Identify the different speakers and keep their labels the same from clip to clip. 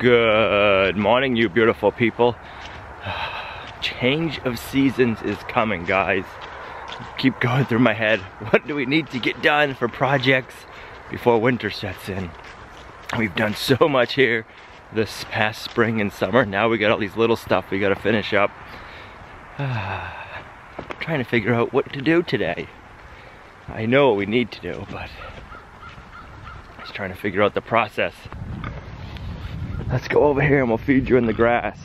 Speaker 1: Good morning, you beautiful people. Change of seasons is coming, guys. Keep going through my head. What do we need to get done for projects before winter sets in? We've done so much here this past spring and summer. Now we got all these little stuff we gotta finish up. trying to figure out what to do today. I know what we need to do, but I just trying to figure out the process. Let's go over here and we'll feed you in the grass.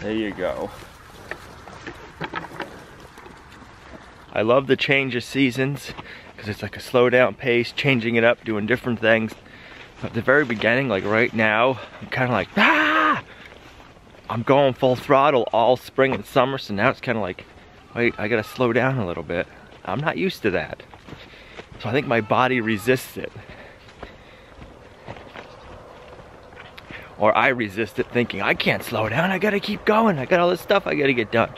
Speaker 1: There you go. I love the change of seasons because it's like a slow down pace, changing it up, doing different things. At the very beginning, like right now, I'm kind of like, ah! I'm going full throttle all spring and summer, so now it's kind of like, wait, I gotta slow down a little bit. I'm not used to that. So I think my body resists it. Or I resist it thinking, I can't slow down, I gotta keep going, I got all this stuff I gotta get done.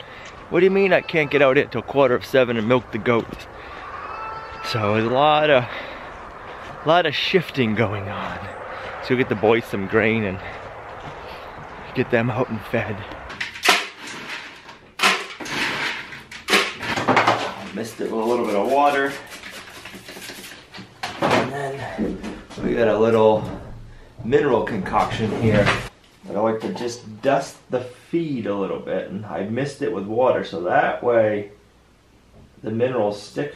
Speaker 1: What do you mean I can't get out here till quarter of seven and milk the goats? So there's a lot of, a lot of shifting going on. So we'll get the boys some grain and get them out and fed. Missed it with a little bit of water. And then we got a little mineral concoction here. But I like to just dust the feed a little bit and I missed it with water so that way the minerals stick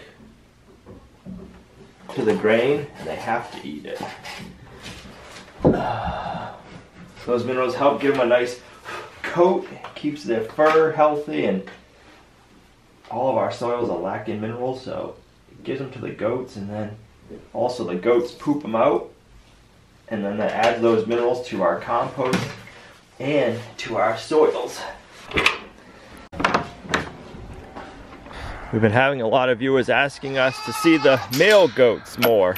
Speaker 1: to the grain and they have to eat it. Those minerals help give them a nice coat, keeps their fur healthy, and all of our soils are lacking minerals, so it gives them to the goats, and then also the goats poop them out, and then that adds those minerals to our compost and to our soils. We've been having a lot of viewers asking us to see the male goats more.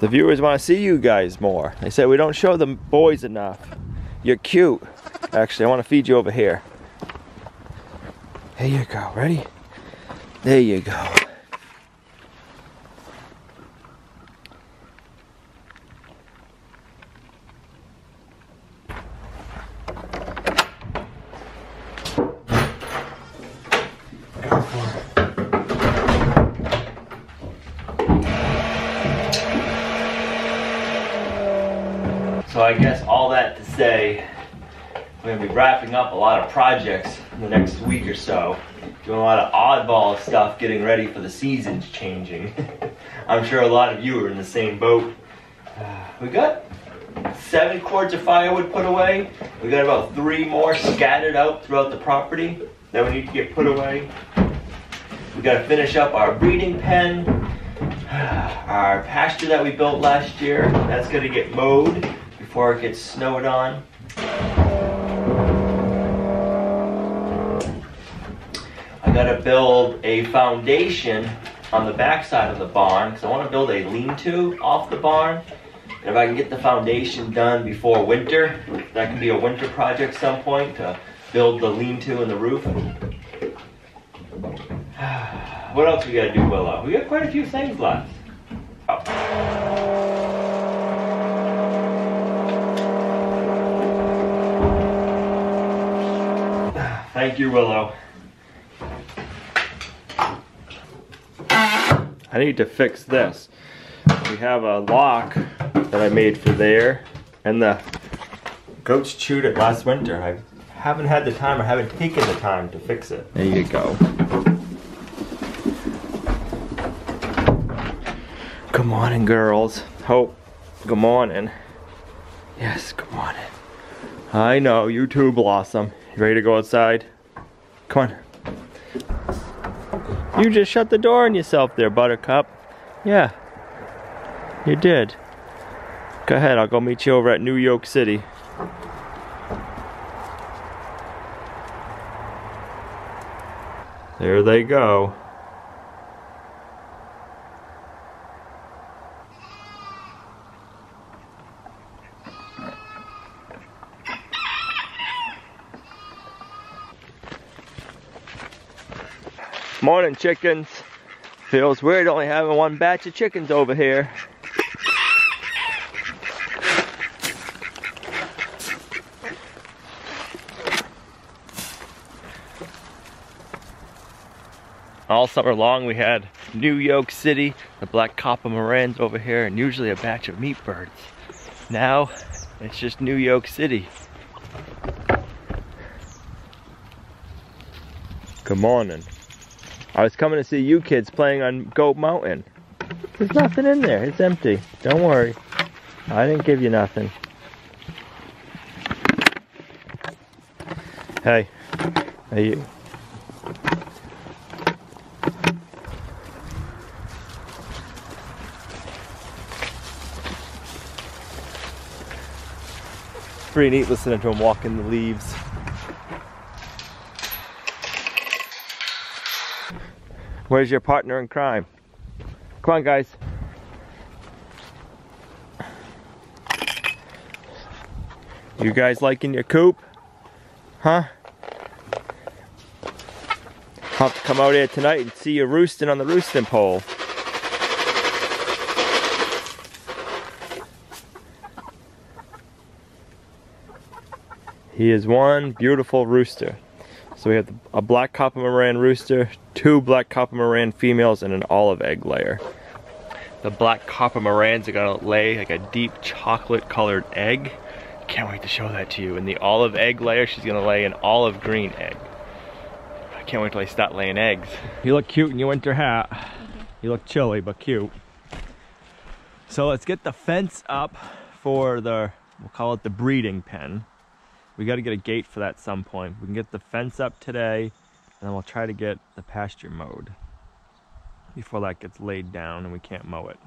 Speaker 1: The viewers want to see you guys more. They say we don't show the boys enough. You're cute. Actually, I want to feed you over here. There you go. Ready? There you go. So I guess all that to say, we're gonna be wrapping up a lot of projects in the next week or so. Doing a lot of oddball stuff, getting ready for the seasons changing. I'm sure a lot of you are in the same boat. Uh, we got seven cords of firewood put away. We got about three more scattered out throughout the property that we need to get put away. We gotta finish up our breeding pen, our pasture that we built last year. That's gonna get mowed before it gets snowed on. I gotta build a foundation on the backside of the barn because I want to build a lean-to off the barn. And if I can get the foundation done before winter, that can be a winter project some point to build the lean-to and the roof. what else we gotta do, Willow? We got quite a few things left. Oh. Thank you, Willow. I need to fix this. We have a lock that I made for there, and the goats chewed it last winter. I haven't had the time, or haven't taken the time to fix it. There you go. Good morning, girls. Hope. Good morning. Yes, good morning. I know, you too, Blossom. You ready to go outside? Come on. You just shut the door on yourself there, Buttercup. Yeah. You did. Go ahead, I'll go meet you over at New York City. There they go. Morning, chickens. Feels weird only having one batch of chickens over here. All summer long we had New York City, the black copper marans over here, and usually a batch of meat birds. Now, it's just New York City. Good morning. I was coming to see you kids playing on Goat Mountain. There's nothing in there. It's empty. Don't worry. I didn't give you nothing. Hey. Hey you. Pretty neat listening to him walk in the leaves. Where's your partner in crime? Come on, guys. You guys liking your coop? Huh? I'll have to come out here tonight and see you roosting on the roosting pole. He is one beautiful rooster. So we have a black copper maran rooster, two black copper maran females, and an olive egg layer. The black copper marans are gonna lay like a deep chocolate colored egg. Can't wait to show that to you. And the olive egg layer, she's gonna lay an olive green egg. I can't wait till they start laying eggs. You look cute in your winter hat. You look chilly, but cute. So let's get the fence up for the, we'll call it the breeding pen. We got to get a gate for that some point. We can get the fence up today, and then we'll try to get the pasture mowed before that gets laid down and we can't mow it.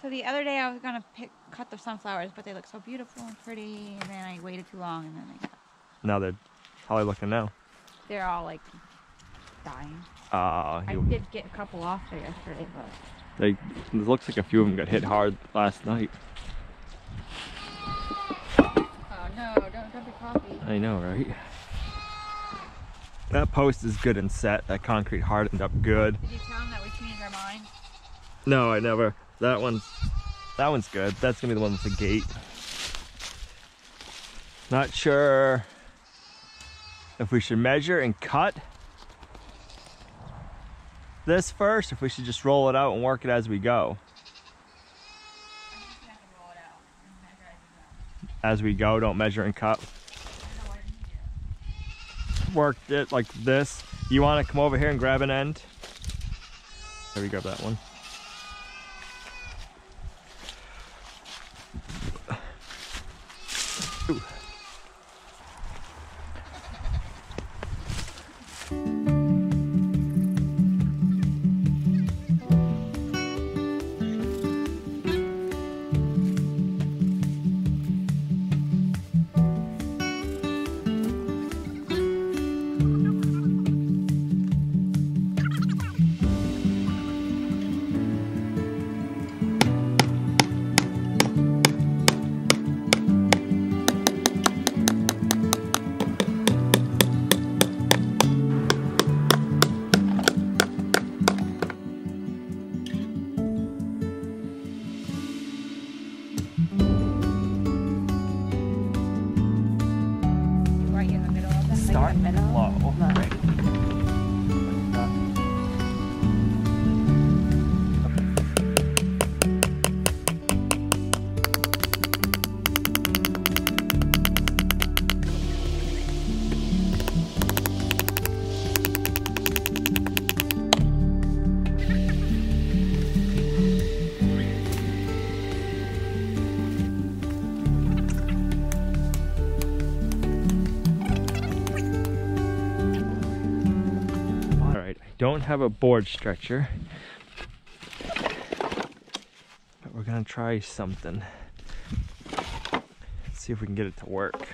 Speaker 2: So the other day I was gonna pick, cut the sunflowers, but they look so beautiful and pretty, and then I waited too long, and then they got,
Speaker 1: Now they're, how are they looking now?
Speaker 2: they're all like dying.
Speaker 1: Uh,
Speaker 2: I did get a couple off there yesterday, but
Speaker 1: they, it looks like a few of them got hit hard last night.
Speaker 2: oh no, don't dump your coffee.
Speaker 1: I know, right? That post is good and set. That concrete hardened up good.
Speaker 2: Did you tell them that we changed our mind?
Speaker 1: No, I never. That one's that one's good. That's gonna be the one with the gate. Not sure if we should measure and cut this first, if we should just roll it out and work it as we go.
Speaker 2: I'm just gonna have to roll it out and measure as we go.
Speaker 1: Don't measure and cut.
Speaker 2: To.
Speaker 1: Worked it like this. You wanna come over here and grab an end? There we grab that one. Low. Don't have a board stretcher, but we're gonna try something. see if we can get it to work.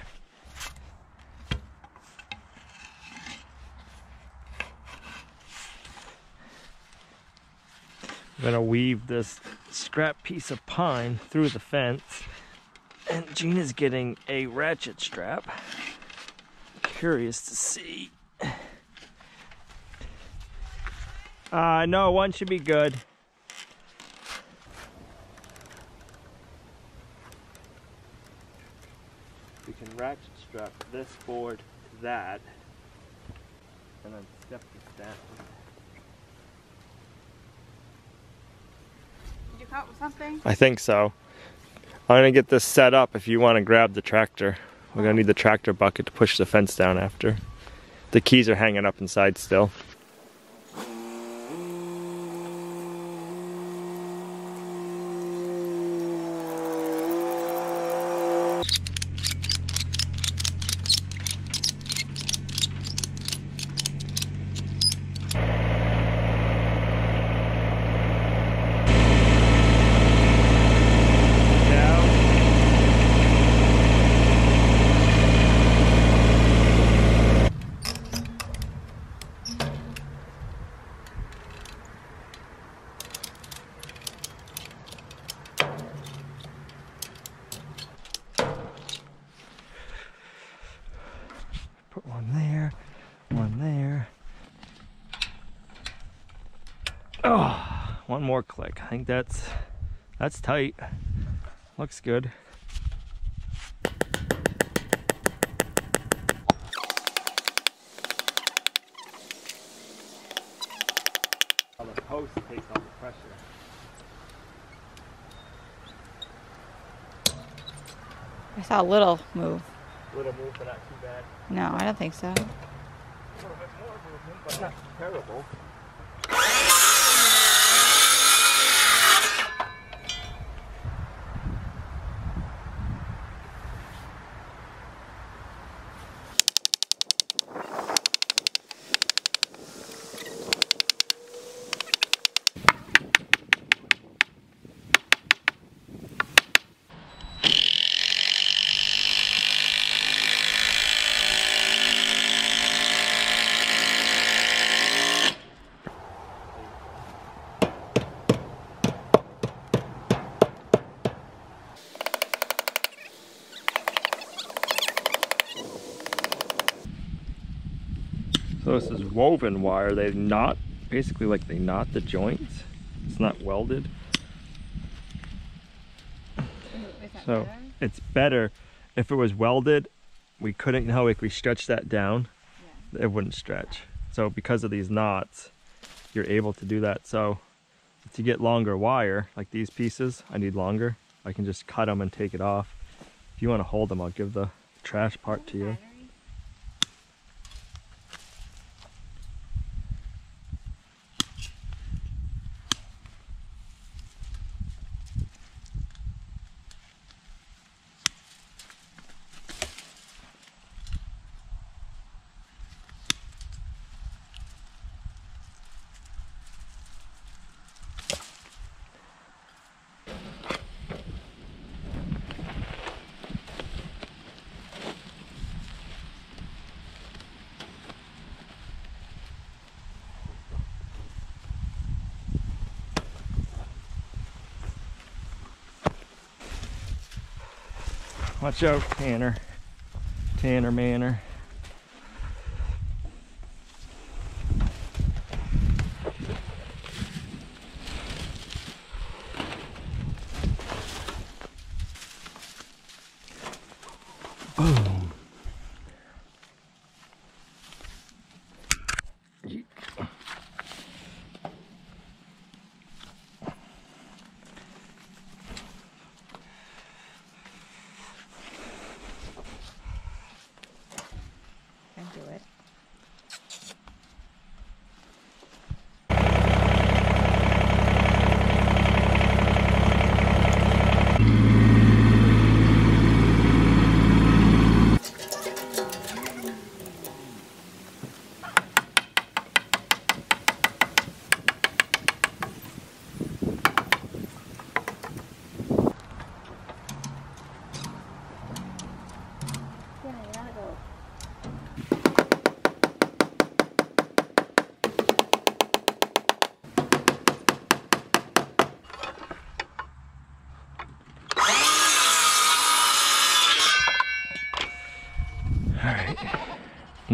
Speaker 1: I'm gonna weave this scrap piece of pine through the fence, and Gina's getting a ratchet strap. Curious to see Uh, no, one should be good. We can ratchet strap this board to that and then step this down.
Speaker 2: Did you come up with something?
Speaker 1: I think so. I'm gonna get this set up if you want to grab the tractor. We're gonna need the tractor bucket to push the fence down after. The keys are hanging up inside still. Put one there, one there. Oh, one more click. I think that's that's tight. Looks good. The post takes off the pressure.
Speaker 2: I saw a little move.
Speaker 1: Little move, but not too bad.
Speaker 2: No, I don't think so.
Speaker 1: A little bit more movement, but not terrible. This is woven wire. They knot, basically like they knot the joints. It's not welded. So it's better if it was welded. We couldn't, how if we stretch that down, it wouldn't stretch. So because of these knots, you're able to do that. So to get longer wire, like these pieces, I need longer. I can just cut them and take it off. If you want to hold them, I'll give the trash part to you. Watch out, Tanner. Tanner Manor.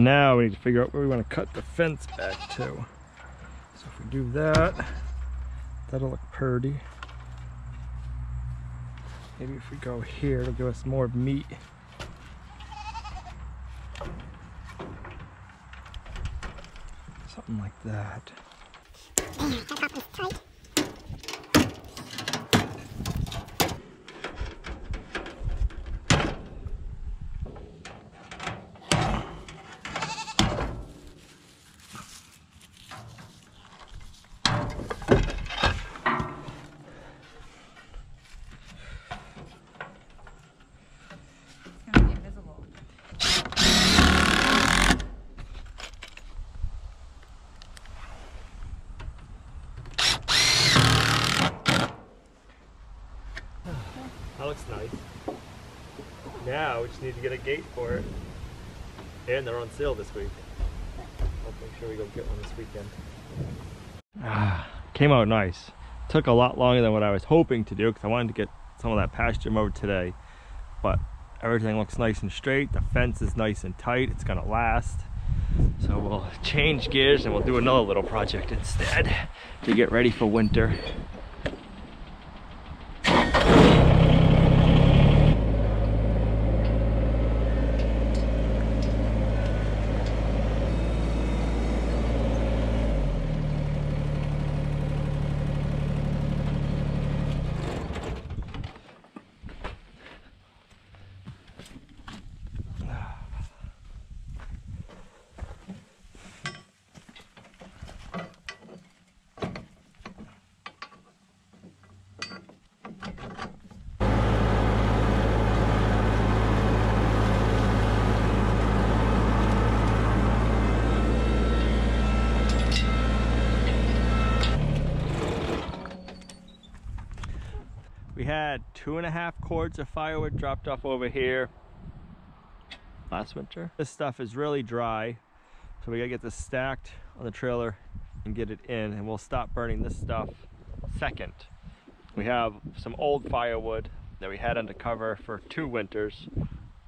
Speaker 2: Now we need to figure out where we want to cut the fence back to. So if we
Speaker 1: do that. That'll look pretty. Maybe if we go here, it'll give us more meat. Something like that.
Speaker 2: It's gonna be invisible.
Speaker 1: That looks nice. Now we just need to get a gate for it. And they're on sale this week. I'll make sure we go get one this weekend. Ah, came out nice. Took a lot longer than what I was hoping to do because I wanted to get some of that pasture mowed today. But everything looks nice and straight. The fence is nice and tight. It's gonna last. So we'll change gears and we'll do another little project instead to get ready for winter. We had two and a half cords of firewood dropped off over here last winter. This stuff is really dry, so we gotta get this stacked on the trailer and get it in, and we'll stop burning this stuff second. We have some old firewood that we had under cover for two winters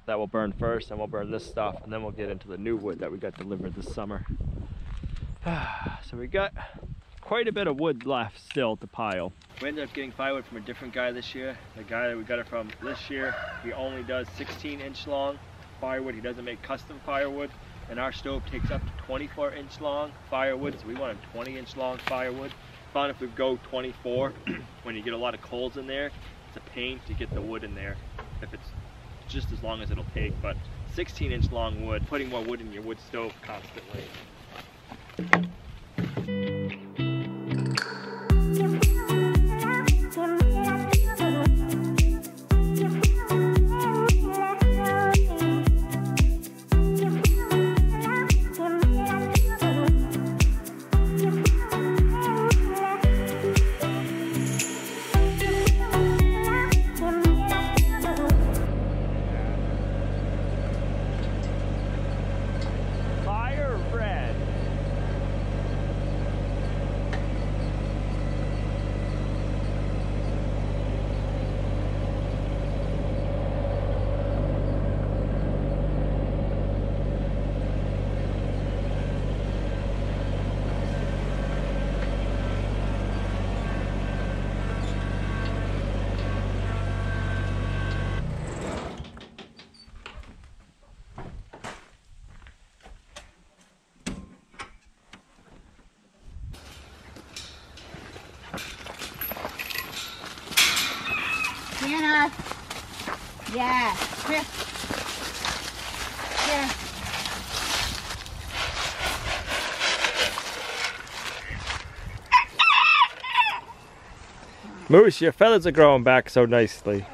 Speaker 1: that will burn first, and we'll burn this stuff, and then we'll get into the new wood that we got delivered this summer. so we got quite a bit of wood left still to pile. We ended up getting firewood from a different guy this year. The guy that we got it from this year, he only does 16 inch long firewood. He doesn't make custom firewood. And our stove takes up to 24 inch long firewood, so we wanted 20 inch long firewood. Found if we go 24, when you get a lot of coals in there, it's a pain to get the wood in there if it's just as long as it'll take. But 16 inch long wood, putting more wood in your wood stove constantly.
Speaker 2: Yeah. Here. Here.
Speaker 1: Moose, your feathers are growing back so nicely.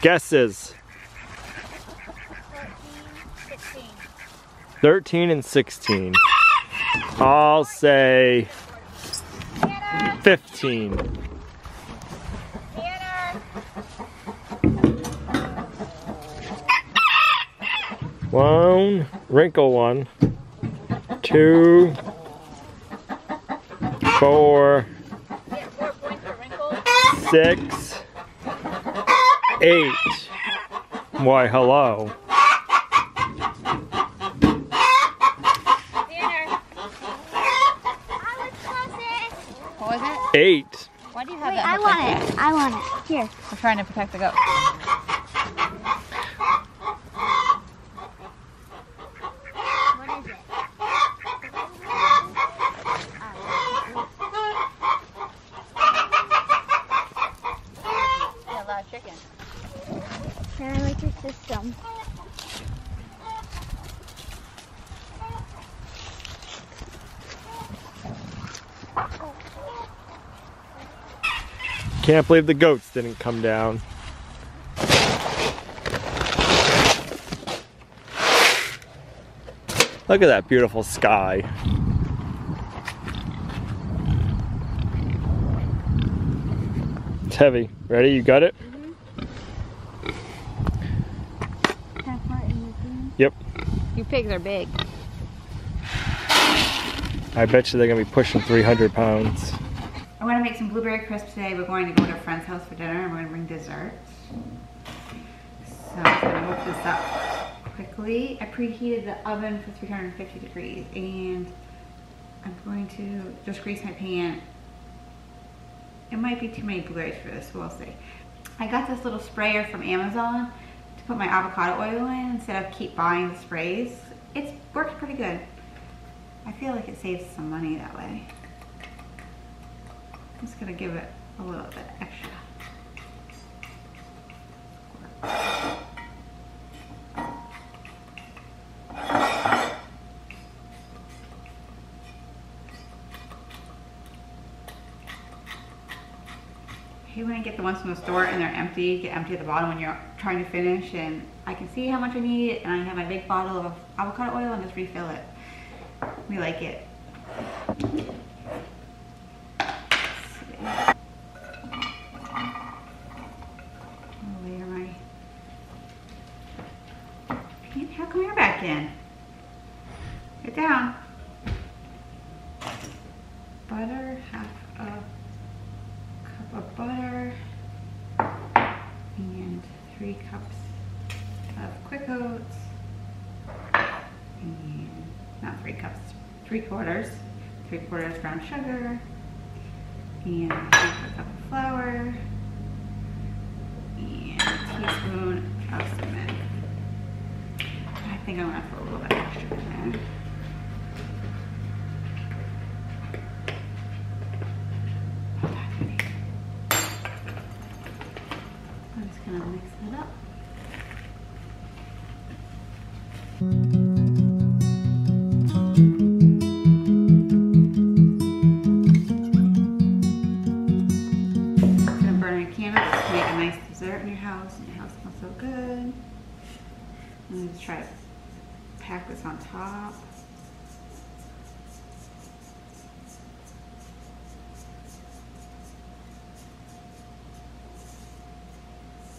Speaker 1: Guesses
Speaker 2: 16.
Speaker 1: 13 and 16. I'll say 15. One, wrinkle one, two, four, six, eight. Why, hello.
Speaker 3: Eight.
Speaker 2: Why do you have
Speaker 4: Wait,
Speaker 2: that?
Speaker 4: I want it. I want it. Here.
Speaker 2: We're trying to protect the goat.
Speaker 3: Can't believe the goats didn't come down. Look at that beautiful sky. It's heavy. Ready? You got it?
Speaker 4: Can I put it in the thing?
Speaker 3: Yep.
Speaker 2: You pigs are big.
Speaker 3: I bet you they're gonna be pushing 300 pounds.
Speaker 2: To make some blueberry crisps today. We're going to go to a friend's house for dinner and we're going to bring dessert. So I'm to whip this up quickly. I preheated the oven for 350 degrees and I'm going to just grease my pan. It might be too many blueberries for this, we'll see. I got this little sprayer from Amazon to put my avocado oil in instead of keep buying the sprays. It's worked pretty good. I feel like it saves some money that way. I'm just gonna give it a little bit extra. Hate when I get the ones from the store and they're empty, get empty at the bottom when you're trying to finish and I can see how much I need and I have my big bottle of avocado oil and just refill it. We like it. I'll layer my paint. How come you're back in? Get down. Butter, half a cup of butter, and three cups of quick oats, and not three cups, three quarters, three quarters brown sugar, and a cup of flour, and a teaspoon of cinnamon. I think I'm gonna put a little bit extra in there.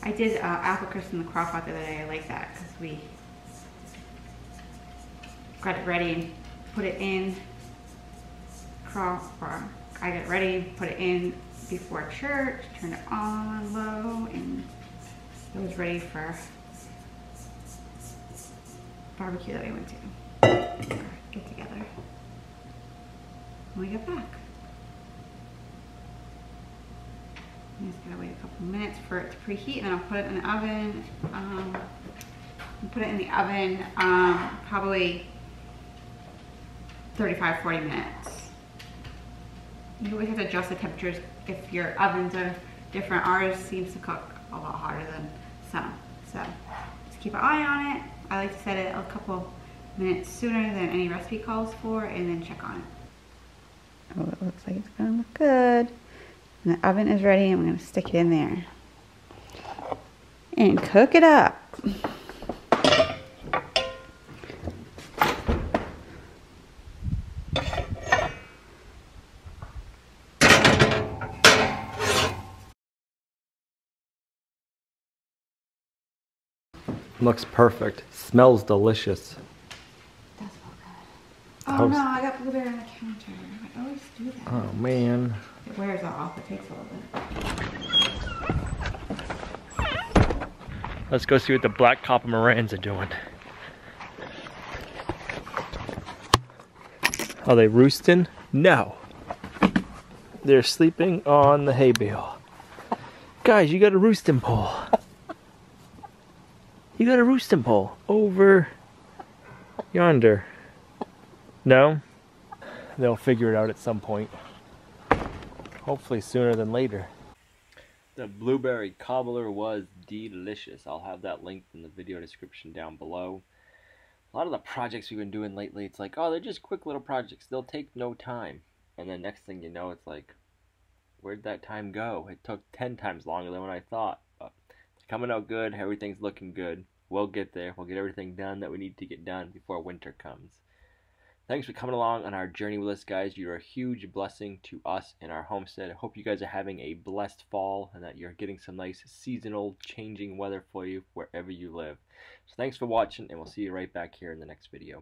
Speaker 2: I did uh, apple crisp in the crock pot the other day. I like that because we got it ready and put it in crock pot. I got it ready, put it in before church, turned it on low, and it was ready for barbecue that we went to. Get together. When we get back. I'm just gonna wait a couple minutes for it to preheat and then I'll put it in the oven. Um, put it in the oven um, probably 35, 40 minutes. You always have to adjust the temperatures if your ovens are different. Ours seems to cook a lot hotter than some. So just keep an eye on it. I like to set it a couple minutes sooner than any recipe calls for and then check on it. Oh, it looks like it's gonna look good. And the oven is ready. I'm gonna stick it in there and cook it up.
Speaker 3: Looks perfect. Smells delicious.
Speaker 2: Does look good. Oh
Speaker 3: How's-
Speaker 2: no, I got blueberry on the counter. I always do that.
Speaker 3: Oh man.
Speaker 2: It wears off. It takes a little bit.
Speaker 3: Let's go see what the black copper marans are doing. Are they roosting? No.
Speaker 1: They're sleeping on the hay bale. Guys, you got a roosting pole. You got a roosting pole over yonder. No? They'll figure it out at some point. Hopefully sooner than later. The blueberry cobbler was delicious. I'll have that linked in the video description down below. A lot of the projects we've been doing lately, it's like, oh, they're just quick little projects. They'll take no time. And then next thing you know, it's like, where'd that time go? It took 10 times longer than what I thought. But it's coming out good. Everything's looking good. We'll get there. We'll get everything done that we need to get done before winter comes. Thanks for coming along on our journey with us, guys. You're a huge blessing to us in our homestead. I hope you guys are having a blessed fall and that you're getting some nice seasonal changing weather for you wherever you live. So thanks for watching, and we'll see you right back here in the next video.